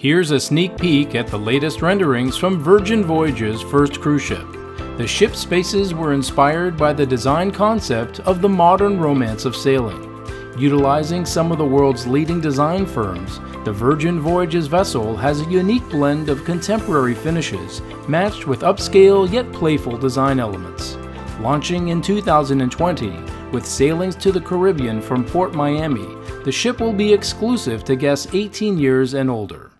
Here's a sneak peek at the latest renderings from Virgin Voyage's first cruise ship. The ship's spaces were inspired by the design concept of the modern romance of sailing. Utilizing some of the world's leading design firms, the Virgin Voyages vessel has a unique blend of contemporary finishes matched with upscale yet playful design elements. Launching in 2020, with sailings to the Caribbean from Port Miami, the ship will be exclusive to guests 18 years and older.